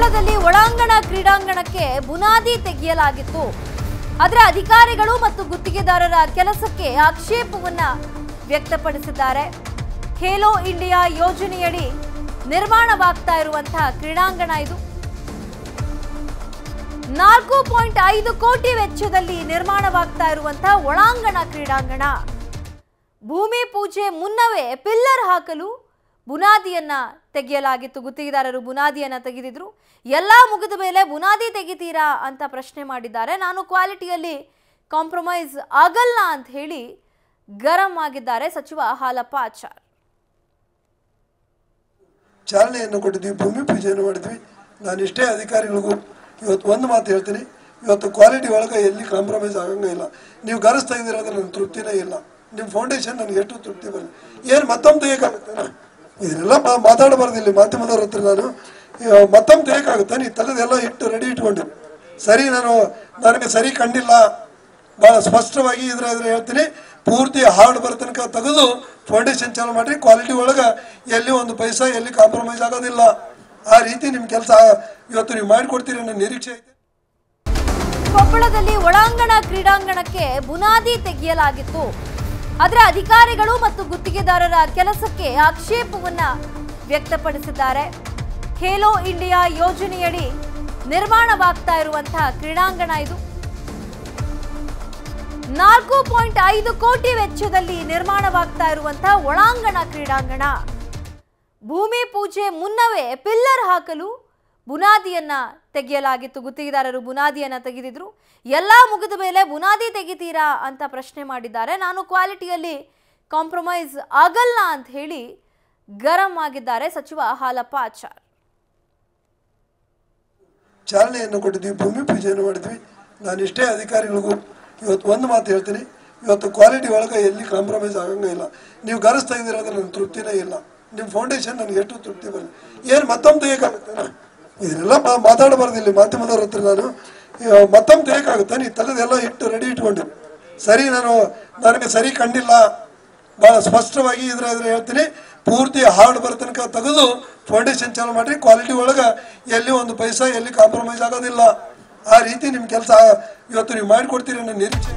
ಕೊಪ್ಪಳದಲ್ಲಿ ಒಳಾಂಗಣ ಕ್ರೀಡಾಂಗಣಕ್ಕೆ ಬುನಾದಿ ತೆಗೆಯಲಾಗಿತ್ತು. ಅದರ ಅಧಿಕಾರಿಗಳು ಮತ್ತು ಗುತ್ತಿಗೆದಾರರ ಕೆಲಸಕ್ಕೆ ಆಕ್ಷೇಪವನ್ನ ವ್ಯಕ್ತಪಡಿಸಿದ್ದಾರೆ. ಖೇಲೋ ಇಂಡಿಯಾ ಯೋಜನೆಯಡಿ ನಿರ್ಮಾಣವಾಗ್ತಾ ಇರುವಂತಹ ಕ್ರೀಡಾಂಗಣ ಇದು. ನಾಲ್ಕು ಪಾಯಿಂಟ್ ಐದು ಕೋಟಿ ವೆಚ್ಚದಲ್ಲಿ ನಿರ್ಮಾಣವಾಗ್ತಾ ಇರುವಂತಹ ಒಳಾಂಗಣ ಕ್ರೀಡಾಂಗಣ. ಭೂಮಿ ಪೂಜೆ ಮುನ್ನವೇ ಪಿಲ್ಲರ್ ಹಾಕಲು ಬುನಾದಿಯನ್ನ ತೆಗೆಯಲಾಗಿತ್ತು ಗುತ್ತಿಗೆದಾರರು ಬುನಾದಿಯನ್ನ ತೆಗೆದಿದ್ರು. ಎಲ್ಲ ಮುಗಿದ ಮೇಲೆ ಬುನಾದಿ ತೆಗಿತೀರಾ ಅಂತ ಪ್ರಶ್ನೆ ಮಾಡಿದ್ದಾರೆ. ನಾನು ಕ್ವಾಲಿಟಿಯಲ್ಲಿ ಕಾಂಪ್ರಮೈಸ್ ಆಗಲ್ಲ ಅಂತ ಹೇಳಿ ಗರಂ ಆಗಿದ್ದಾರೆ ಸಚಿವ ಹಾಲಪ್ಪ ಆಚಾರ್. ಚಾಲನೆಯನ್ನು ಕೊಟ್ಟಿದ್ವಿ ಭೂಮಿ ಪೂಜೆಯನ್ನು ಮಾಡಿದ್ವಿ ನಾನು ಇಷ್ಟೇ ಅಧಿಕಾರಿಗಳಿಗೂ ಇವತ್ತು ಒಂದು ಮಾತು ಹೇಳ್ತೀನಿ. ಇವತ್ತು ಕ್ವಾಲಿಟಿ ಒಳಗೆ ಎಲ್ಲಿ ಕಾಂಪ್ರಮೈಸ್ ಆಗಂಗಿಲ್ಲ ಇಲ್ಲ. ನೀವು ಗರಸ್ ಅಂದ್ರೆ ನನ್ನ ತೃಪ್ತಿನೇ ಇಲ್ಲ. ನಿಮ್ಮ ಫೌಂಡೇಶನ್ ನನಗೆ ಎಷ್ಟು ತೃಪ್ತಿ ಬರಲಿ. ಏನು ಮತ್ತೊಮ್ಮೆ ತೆಗಿಯೋಕ್ಕಾಗುತ್ತೆ ಇದನ್ನೆಲ್ಲ ಮಾತಾಡಬಾರ್ದು ಇಲ್ಲಿ ಮಾಧ್ಯಮದವ್ರ ಹತ್ರ ನಾನು. ಮತ್ತೊಮ್ಮೆ ತೆಗೆಯೋಕ್ಕಾಗುತ್ತೆ ನೀ ತಲೆದೆಲ್ಲ ಇಟ್ಟು ರೆಡಿ ಇಟ್ಕೊಂಡು. ಸರಿ, ನಾನು, ನನಗೆ ಸರಿ ಕಂಡಿಲ್ಲ. ಭಾಳ ಸ್ಪಷ್ಟವಾಗಿ ಇದ್ರ ಹೇಳ್ತೀನಿ. ಪೂರ್ತಿ ಹಾರ್ಡ್ ಬರೋ ತನಕ ತೆಗೆದು ಫೌಂಡೇಶನ್ ಚಾಲು ಮಾಡಿ ಕ್ವಾಲಿಟಿ ಒಳಗೆ ಎಲ್ಲಿ ಒಂದು ಪೈಸಾ, ಎಲ್ಲಿ ಕಾಂಪ್ರಮೈಸ್ ಆಗೋದಿಲ್ಲ. ಆ ರೀತಿ ನಿಮ್ಮ ಕೆಲಸ ಇವತ್ತು ನೀವು ಮಾಡಿಕೊಡ್ತೀರಿ ಅನ್ನೋ ನಿರೀಕ್ಷೆ ಐತೆ. ಕೊಪ್ಪಳದಲ್ಲಿ ಒಳಾಂಗಣ ಕ್ರೀಡಾಂಗಣಕ್ಕೆ ಬುನಾದಿ ತೆಗೆಯಲಾಗಿತ್ತು. ಅದರ ಅಧಿಕಾರಿಗಳು ಮತ್ತು ಗುತ್ತಿಗೆದಾರರ ಕೆಲಸಕ್ಕೆ ಆಕ್ಷೇಪವನ್ನ ವ್ಯಕ್ತಪಡಿಸಿದ್ದಾರೆ. ಖೇಲೋ ಇಂಡಿಯಾ ಯೋಜನೆಯಡಿ ನಿರ್ಮಾಣವಾಗ್ತಾ ಇರುವಂತಹ ಕ್ರೀಡಾಂಗಣ ಇದು. ನಾಲ್ಕು ಪಾಯಿಂಟ್ ಐದು ಕೋಟಿ ವೆಚ್ಚದಲ್ಲಿ ನಿರ್ಮಾಣವಾಗ್ತಾ ಇರುವಂತಹ ಒಳಾಂಗಣ ಕ್ರೀಡಾಂಗಣ. ಭೂಮಿ ಪೂಜೆ ಮುನ್ನವೇ ಪಿಲ್ಲರ್ ಹಾಕಲು ಬುನಾದಿಯನ್ನ ತೆಗೆಯಲಾಗಿತ್ತು ಗುತ್ತಿಗೆದಾರರು ಬುನಾದಿಯನ್ನು ತೆಗೆದಿದ್ರು. ಎಲ್ಲ ಮುಗಿದ ಮೇಲೆ ಬುನಾದಿ ತೆಗಿತೀರಾ ಅಂತ ಪ್ರಶ್ನೆ ಮಾಡಿದ್ದಾರೆ. ನಾನು ಕ್ವಾಲಿಟಿಯಲ್ಲಿ ಕಾಂಪ್ರಮೈಸ್ ಆಗಲ್ಲ ಅಂತ ಹೇಳಿ ಗರಂ ಆಗಿದ್ದಾರೆ ಸಚಿವ ಹಾಲಪ್ಪ ಆಚಾರ್. ಚಾಲನೆಯನ್ನು ಕೊಟ್ಟಿದ್ವಿ ಭೂಮಿ ಪೂಜೆಯನ್ನು ಮಾಡಿದ್ವಿ ನಾನು ಇಷ್ಟೇ ಅಧಿಕಾರಿಗಳಿಗೂ ಇವತ್ತು ಒಂದು ಮಾತು ಹೇಳ್ತೀನಿ. ಇವತ್ತು ಕ್ವಾಲಿಟಿ ಒಳಗೆ ಎಲ್ಲಿ ಕಾಂಪ್ರಮೈಸ್ ಆಗಂಗಿಲ್ಲ ಇಲ್ಲ. ನೀವು ಗರಸ್ ತೆಗೆದಿರೋದ್ರೆ ನನ್ನ ತೃಪ್ತಿನೇ ಇಲ್ಲ. ನಿಮ್ಮ ಫೌಂಡೇಶನ್ ನನಗೆ ಎಷ್ಟು ತೃಪ್ತಿ ಬರಲಿ. ಏನು ಮತ್ತೊಮ್ಮೆ ತೆಗಿಯೋಕ್ಕಾಗುತ್ತೆ ಇದನ್ನೆಲ್ಲ ಮಾತಾಡಬಾರ್ದು ಇಲ್ಲಿ ಮಾಧ್ಯಮದವ್ರ ಹತ್ರ ನಾನು. ಮತ್ತೊಮ್ಮೆ ತೆಗೆಯೋಕ್ಕಾಗುತ್ತೆ ನೀ ತಲೆದೆಲ್ಲ ಇಟ್ಟು ರೆಡಿ ಇಟ್ಕೊಂಡು. ಸರಿ, ನಾನು ನನಗೆ ಸರಿ ಕಂಡಿಲ್ಲ. ಭಾಳ ಸ್ಪಷ್ಟವಾಗಿ ಇದ್ರ ಹೇಳ್ತೀನಿ. ಪೂರ್ತಿ ಹಾರ್ಡ್ ಬರೋ ತನಕ ತೆಗೆದು ಫೌಂಡೇಶನ್ ಚಾಲು ಮಾಡಿ ಕ್ವಾಲಿಟಿ ಒಳಗೆ ಎಲ್ಲಿ ಒಂದು ಪೈಸಾ, ಎಲ್ಲಿ ಕಾಂಪ್ರಮೈಸ್ ಆಗೋದಿಲ್ಲ. ಆ ರೀತಿ ನಿಮ್ಮ ಕೆಲಸ, ಇವತ್ತು ನೀವು ಮಾಡಿಕೊಡ್ತೀರಿ ಅನ್ನೋ ನಿರೀಕ್ಷೆ.